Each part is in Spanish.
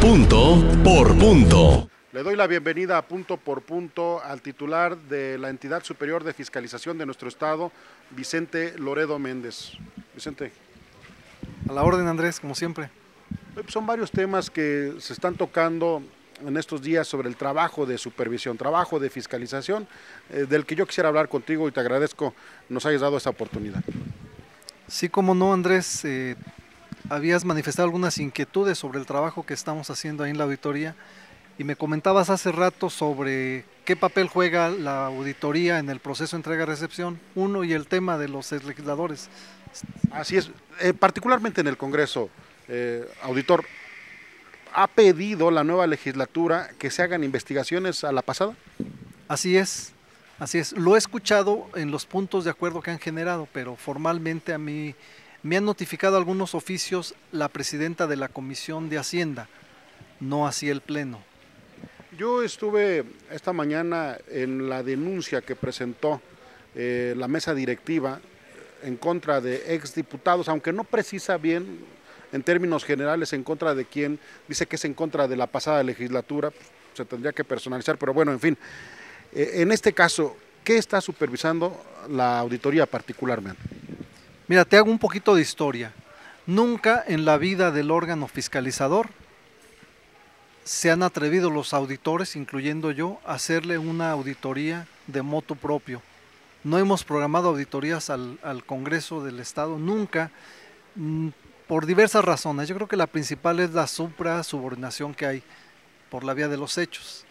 Punto por punto. Le doy la bienvenida a punto por punto al titular de la entidad superior de fiscalización de nuestro estado, Vicente Loredo Méndez. Vicente. A la orden, Andrés, como siempre. Son varios temas que se están tocando en estos días sobre el trabajo de supervisión, trabajo de fiscalización, eh, del que yo quisiera hablar contigo y te agradezco nos hayas dado esa oportunidad. Sí, como no, Andrés, eh, habías manifestado algunas inquietudes sobre el trabajo que estamos haciendo ahí en la auditoría y me comentabas hace rato sobre qué papel juega la auditoría en el proceso de entrega-recepción, uno, y el tema de los legisladores. Así es, eh, particularmente en el Congreso, auditor, ¿Ha pedido la nueva legislatura que se hagan investigaciones a la pasada? Así es, así es. Lo he escuchado en los puntos de acuerdo que han generado, pero formalmente a mí me han notificado algunos oficios la presidenta de la Comisión de Hacienda, no así el Pleno. Yo estuve esta mañana en la denuncia que presentó eh, la mesa directiva en contra de exdiputados, aunque no precisa bien en términos generales en contra de quién, dice que es en contra de la pasada legislatura, pues, se tendría que personalizar, pero bueno, en fin. Eh, en este caso, ¿qué está supervisando la auditoría particularmente? Mira, te hago un poquito de historia. Nunca en la vida del órgano fiscalizador se han atrevido los auditores, incluyendo yo, a hacerle una auditoría de moto propio. No hemos programado auditorías al, al Congreso del Estado, nunca mm, por diversas razones. Yo creo que la principal es la supra-subordinación que hay por la vía de los hechos.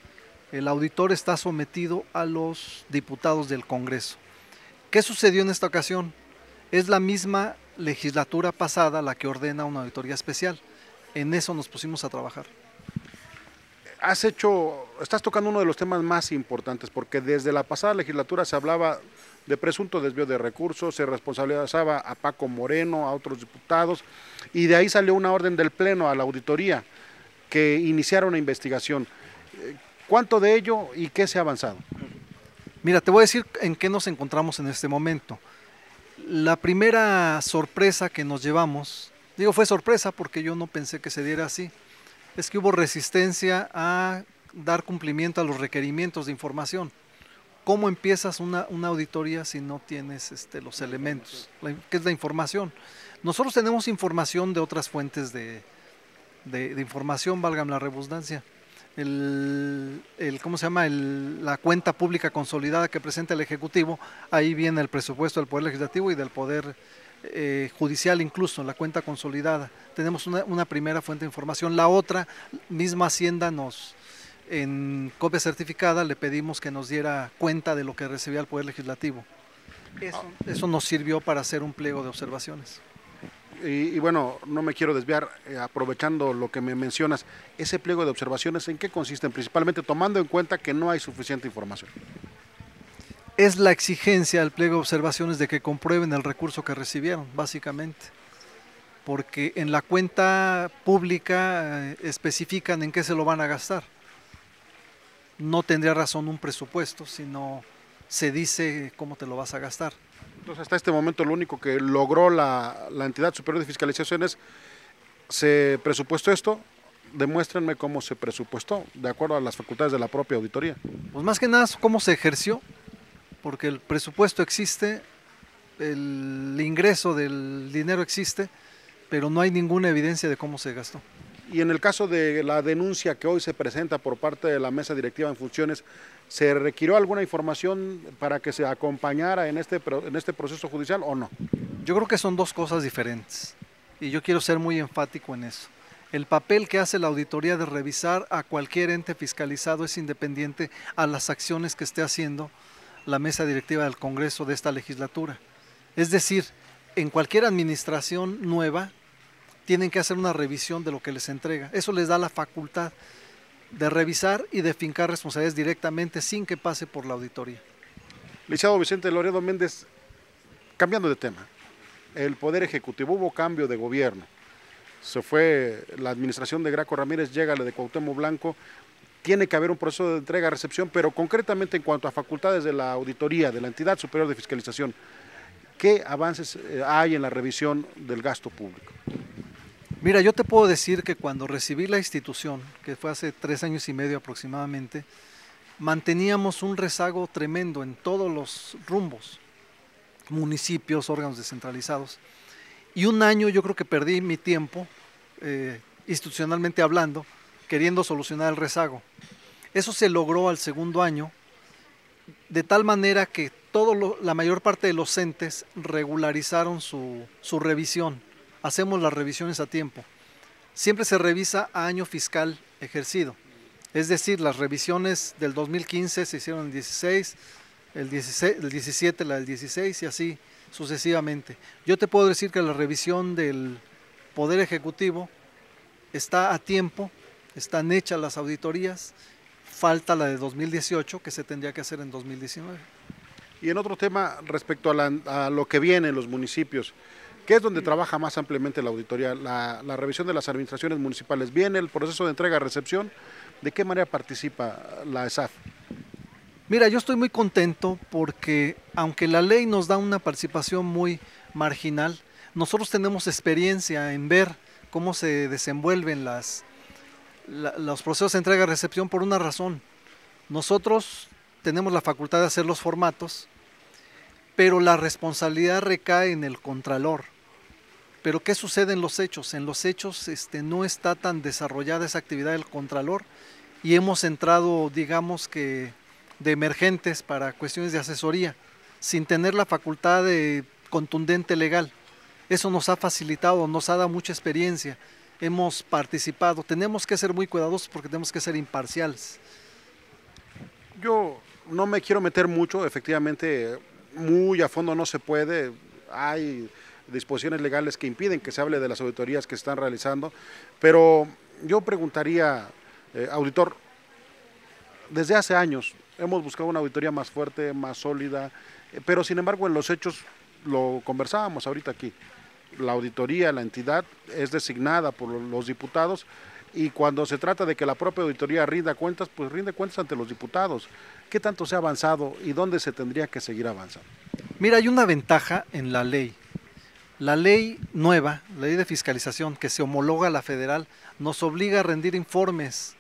El auditor está sometido a los diputados del Congreso. ¿Qué sucedió en esta ocasión? Es la misma legislatura pasada la que ordena una auditoría especial. En eso nos pusimos a trabajar. Has hecho, estás tocando uno de los temas más importantes, porque desde la pasada legislatura se hablaba de presunto desvío de recursos, se responsabilizaba a Paco Moreno, a otros diputados, y de ahí salió una orden del Pleno a la auditoría que iniciara una investigación. ¿Cuánto de ello y qué se ha avanzado? Mira, te voy a decir en qué nos encontramos en este momento. La primera sorpresa que nos llevamos, digo fue sorpresa porque yo no pensé que se diera así, es que hubo resistencia a dar cumplimiento a los requerimientos de información. ¿Cómo empiezas una, auditoría si no tienes este, los elementos? ¿Qué es la información? Nosotros tenemos información de otras fuentes de, información, válgame la redundancia. El, ¿cómo se llama? la cuenta pública consolidada que presenta el Ejecutivo, ahí viene el presupuesto del Poder Legislativo y del Poder eh, Judicial incluso, la cuenta consolidada. Tenemos una, una, primera fuente de información. La otra, misma Hacienda nos, en copia certificada le pedimos que nos diera cuenta de lo que recibía el Poder Legislativo. Eso, nos sirvió para hacer un pliego de observaciones. Y, bueno, no me quiero desviar, eh, aprovechando lo que me mencionas, ese pliego de observaciones, ¿en qué consisten? Principalmente tomando en cuenta que no hay suficiente información. Es la exigencia del pliego de observaciones de que comprueben el recurso que recibieron, básicamente. Porque en la cuenta pública eh, especifican en qué se lo van a gastar no tendría razón un presupuesto si no se dice cómo te lo vas a gastar. Entonces, hasta este momento lo único que logró la, entidad superior de fiscalización es, se presupuestó esto, demuéstrenme cómo se presupuestó, de acuerdo a las facultades de la propia auditoría. Pues más que nada, cómo se ejerció, porque el presupuesto existe, el ingreso del dinero existe, pero no hay ninguna evidencia de cómo se gastó. Y en el caso de la denuncia que hoy se presenta por parte de la mesa directiva en funciones, ¿se requirió alguna información para que se acompañara en este, en este proceso judicial o no? Yo creo que son dos cosas diferentes y yo quiero ser muy enfático en eso. El papel que hace la auditoría de revisar a cualquier ente fiscalizado es independiente a las acciones que esté haciendo la mesa directiva del Congreso de esta legislatura. Es decir, en cualquier administración nueva tienen que hacer una revisión de lo que les entrega. Eso les da la facultad de revisar y de fincar responsabilidades directamente sin que pase por la auditoría. Licenciado Vicente Loredo Méndez, cambiando de tema, el Poder Ejecutivo, hubo cambio de gobierno. Se fue la administración de Graco Ramírez, llega la de Cuauhtémoc Blanco. Tiene que haber un proceso de entrega-recepción, pero concretamente en cuanto a facultades de la auditoría, de la entidad superior de fiscalización, ¿qué avances eh, hay en la revisión del gasto público? Mira, yo te puedo decir que cuando recibí la institución, que fue hace tres años y medio aproximadamente, manteníamos un rezago tremendo en todos los rumbos, municipios, órganos descentralizados. Y un año yo creo que perdí mi tiempo, eh, institucionalmente hablando, queriendo solucionar el rezago. Eso se logró al segundo año, de tal manera que todo la mayor parte de los entes regularizaron su, su revisión hacemos las revisiones a tiempo. Siempre se revisa a año fiscal ejercido. Es decir, las revisiones del 2015 se hicieron 16, el, 16, el 17 la del 16 y así sucesivamente. Yo te puedo decir que la revisión del Poder Ejecutivo está a tiempo, están hechas las auditorías, falta la de 2018 que se tendría que hacer en 2019. Y en otro tema, respecto a, a lo que viene en los municipios, ¿Qué es donde trabaja más ampliamente la auditoría? La, revisión de las administraciones municipales. ¿Viene el proceso de entrega-recepción? ¿De qué manera participa la ESAF? Mira, yo estoy muy contento porque aunque la ley nos da una participación muy marginal, nosotros tenemos experiencia en ver cómo se desenvuelven las, los procesos de entrega-recepción por una razón. Nosotros tenemos la facultad de hacer los formatos, pero la responsabilidad recae en el contralor. Pero ¿qué sucede en los hechos? En los hechos este, no está tan desarrollada esa actividad del Contralor y hemos entrado, digamos que, de emergentes para cuestiones de asesoría, sin tener la facultad de contundente legal. Eso nos ha facilitado, nos ha dado mucha experiencia, hemos participado. Tenemos que ser muy cuidadosos porque tenemos que ser imparciales. Yo no me quiero meter mucho, efectivamente, muy a fondo no se puede. Hay disposiciones legales que impiden que se hable de las auditorías que se están realizando, pero yo preguntaría, eh, auditor, desde hace años hemos buscado una auditoría más fuerte, más sólida, eh, pero sin embargo en los hechos lo conversábamos ahorita aquí. La auditoría, la entidad es designada por los diputados y cuando se trata de que la propia auditoría rinda cuentas, pues rinde cuentas ante los diputados. ¿Qué tanto se ha avanzado y dónde se tendría que seguir avanzando? Mira, hay una ventaja en la ley la ley nueva, la ley de fiscalización que se homologa a la federal, nos obliga a rendir informes,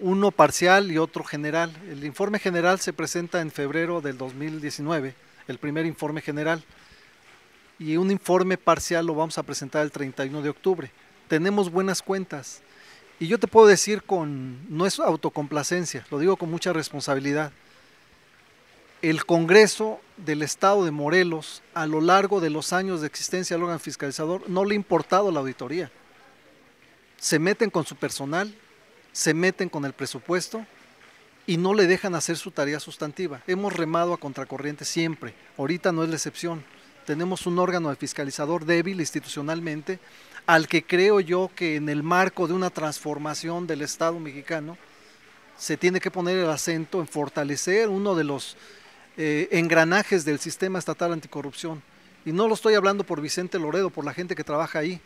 uno parcial y otro general. El informe general se presenta en febrero del 2019, el primer informe general, y un informe parcial lo vamos a presentar el 31 de octubre. Tenemos buenas cuentas. Y yo te puedo decir con, no es autocomplacencia, lo digo con mucha responsabilidad el Congreso del Estado de Morelos, a lo largo de los años de existencia del órgano fiscalizador, no le ha importado la auditoría. Se meten con su personal, se meten con el presupuesto y no le dejan hacer su tarea sustantiva. Hemos remado a contracorriente siempre, ahorita no es la excepción. Tenemos un órgano de fiscalizador débil institucionalmente, al que creo yo que en el marco de una transformación del Estado mexicano, se tiene que poner el acento en fortalecer uno de los eh, engranajes del sistema estatal anticorrupción. Y no lo estoy hablando por Vicente Loredo, por la gente que trabaja ahí,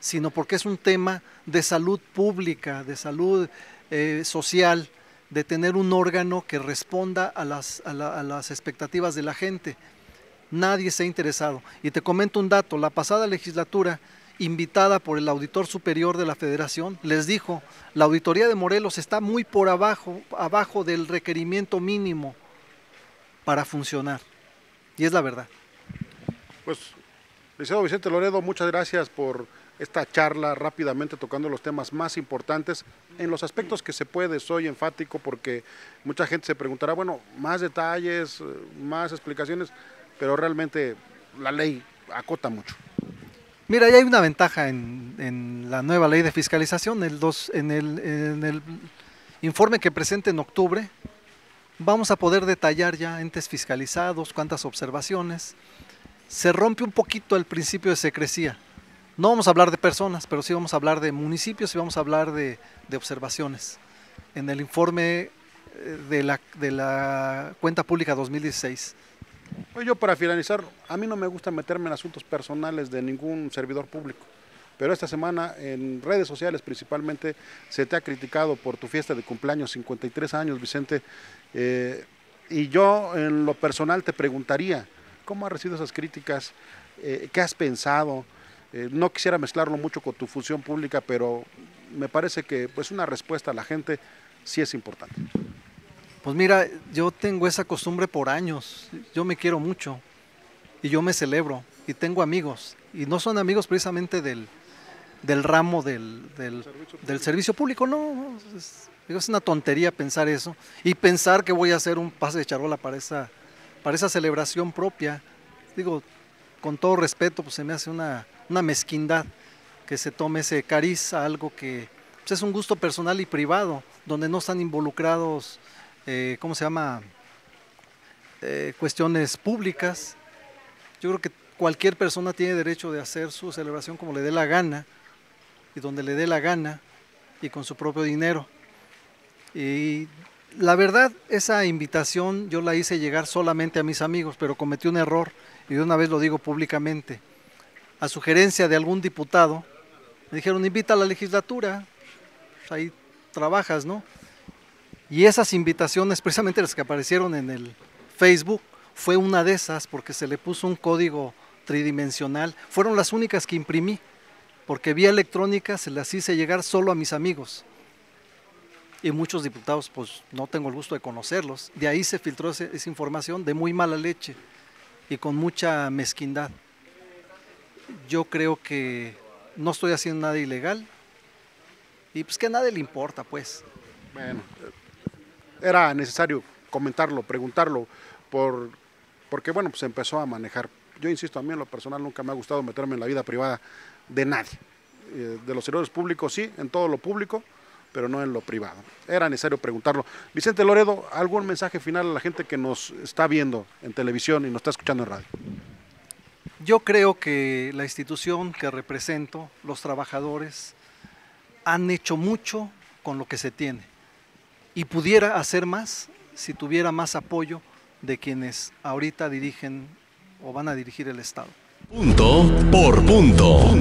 sino porque es un tema de salud pública, de salud eh, social, de tener un órgano que responda a las, a las expectativas de la gente. Nadie se ha interesado. Y te comento un dato, la pasada legislatura, invitada por el auditor superior de la federación, les dijo, la auditoría de Morelos está muy por abajo, abajo del requerimiento mínimo para funcionar. Y es la verdad. Pues, licenciado Vicente Loredo, muchas gracias por esta charla rápidamente tocando los temas más importantes en los aspectos que se puede. Soy enfático porque mucha gente se preguntará, bueno, más detalles, más explicaciones, pero realmente la ley acota mucho. Mira, ya hay una ventaja en, la nueva ley de fiscalización. El dos, en, el, en el informe que presente en octubre, vamos a poder detallar ya entes fiscalizados, cuántas observaciones. Se rompe un poquito el principio de secrecía. No vamos a hablar de personas, pero sí vamos a hablar de municipios y vamos a hablar de, observaciones. En el informe eh, de la, de la cuenta pública 2016. Pues yo para finalizar, a mí no me gusta meterme en asuntos personales de ningún servidor público. Pero esta semana en redes sociales principalmente se te ha criticado por tu fiesta de cumpleaños, 53 años, Vicente. Eh, y yo en lo personal te preguntaría, ¿cómo has recibido esas críticas? Eh, ¿Qué has pensado? Eh, no quisiera mezclarlo mucho con tu función pública, pero me parece que pues una respuesta a la gente sí es importante. Pues mira, yo tengo esa costumbre por años. Yo me quiero mucho y yo me celebro y tengo amigos. Y no son amigos precisamente del, del ramo del, del, servicio público, no. Es, es, una tontería pensar eso. Y pensar que voy a hacer un pase de charola para esa, para esa celebración propia. Digo, con todo respeto, pues se me hace una, una mezquindad que se tome ese cariz a algo que pues, es un gusto personal y privado, donde no están involucrados, eh, ¿cómo se llama? Eh, cuestiones públicas. Yo creo que cualquier persona tiene derecho de hacer su celebración como le dé la gana y donde le dé la gana y con su propio dinero. Y la verdad, esa invitación yo la hice llegar solamente a mis amigos, pero cometí un error y de una vez lo digo públicamente. A sugerencia de algún diputado, me dijeron, invita a la legislatura, pues ahí trabajas, ¿no? Y esas invitaciones, precisamente las que aparecieron en el Facebook, fue una de esas porque se le puso un código tridimensional. Fueron las únicas que imprimí, porque vía electrónica se las hice llegar solo a mis amigos. Y muchos diputados, pues no tengo el gusto de conocerlos. De ahí se filtró esa información de muy mala leche y con mucha mezquindad. Yo creo que no estoy haciendo nada ilegal y pues que a nadie le importa, pues. Bueno, era necesario comentarlo, preguntarlo, por, porque bueno, pues empezó a manejar. Yo insisto, a mí en lo personal nunca me ha gustado meterme en la vida privada de nadie. Eh, de los servidores públicos sí, en todo lo público, pero no en lo privado. Era necesario preguntarlo. Vicente Loredo, ¿algún mensaje final a la gente que nos está viendo en televisión y nos está escuchando en radio? Yo creo que la institución que represento, los trabajadores, han hecho mucho con lo que se tiene y pudiera hacer más si tuviera más apoyo de quienes ahorita dirigen o van a dirigir el Estado. Punto por punto.